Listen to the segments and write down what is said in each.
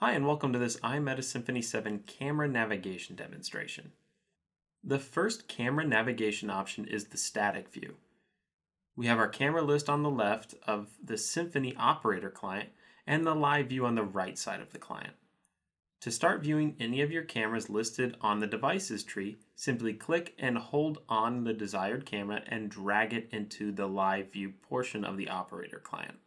Hi and welcome to this Aimetis Symphony 7 camera navigation demonstration. The first camera navigation option is the static view. We have our camera list on the left of the Symphony operator client and the live view on the right side of the client. To start viewing any of your cameras listed on the devices tree, simply click and hold on the desired camera and drag it into the live view portion of the operator client.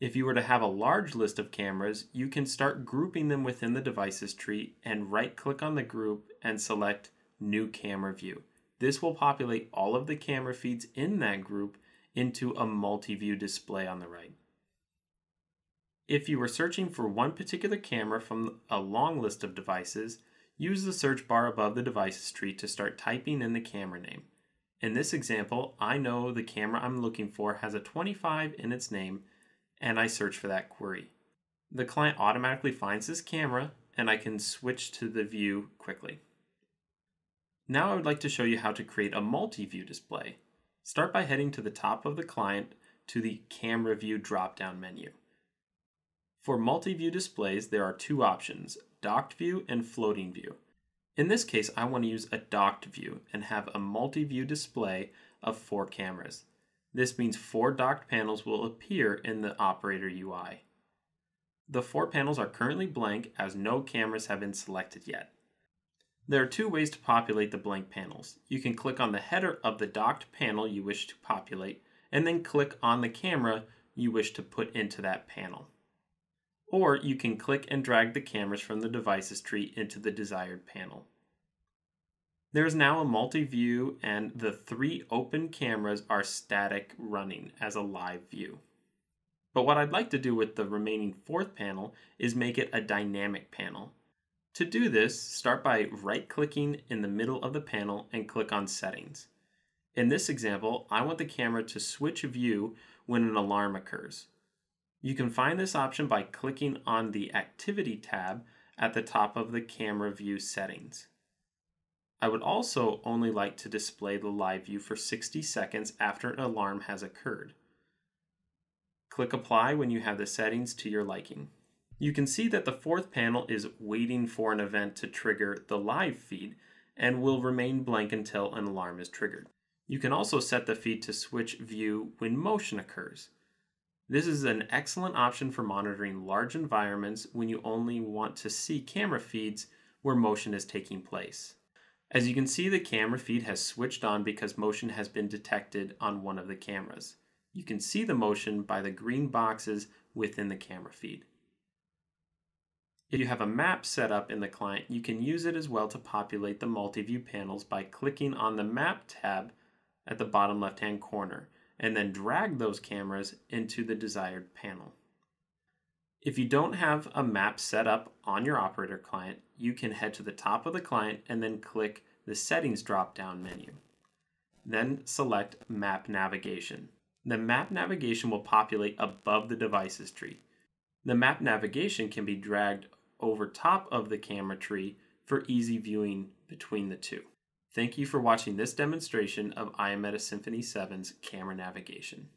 If you were to have a large list of cameras, you can start grouping them within the devices tree and right click on the group and select New Camera View. This will populate all of the camera feeds in that group into a multi-view display on the right. If you were searching for one particular camera from a long list of devices, use the search bar above the devices tree to start typing in the camera name. In this example, I know the camera I'm looking for has a 25 in its name and I search for that query. The client automatically finds this camera and I can switch to the view quickly. Now I would like to show you how to create a multi-view display. Start by heading to the top of the client to the Camera View drop-down menu. For multi-view displays, there are two options, docked view and floating view. In this case, I want to use a docked view and have a multi-view display of four cameras. This means four docked panels will appear in the operator UI. The four panels are currently blank as no cameras have been selected yet. There are two ways to populate the blank panels. You can click on the header of the docked panel you wish to populate, and then click on the camera you wish to put into that panel. Or you can click and drag the cameras from the devices tree into the desired panel. There is now a multi-view and the three open cameras are static running as a live view. But what I'd like to do with the remaining fourth panel is make it a dynamic panel. To do this, start by right-clicking in the middle of the panel and click on Settings. In this example, I want the camera to switch view when an alarm occurs. You can find this option by clicking on the Activity tab at the top of the camera view settings. I would also only like to display the live view for 60 seconds after an alarm has occurred. Click Apply when you have the settings to your liking. You can see that the fourth panel is waiting for an event to trigger the live feed and will remain blank until an alarm is triggered. You can also set the feed to switch view when motion occurs. This is an excellent option for monitoring large environments when you only want to see camera feeds where motion is taking place. As you can see, the camera feed has switched on because motion has been detected on one of the cameras. You can see the motion by the green boxes within the camera feed. If you have a map set up in the client, you can use it as well to populate the multi-view panels by clicking on the Map tab at the bottom left-hand corner, and then drag those cameras into the desired panel. If you don't have a map set up on your operator client, you can head to the top of the client and then click the Settings drop-down menu. Then select Map Navigation. The map navigation will populate above the devices tree. The map navigation can be dragged over top of the camera tree for easy viewing between the two. Thank you for watching this demonstration of Aimetis Symphony 7's camera navigation.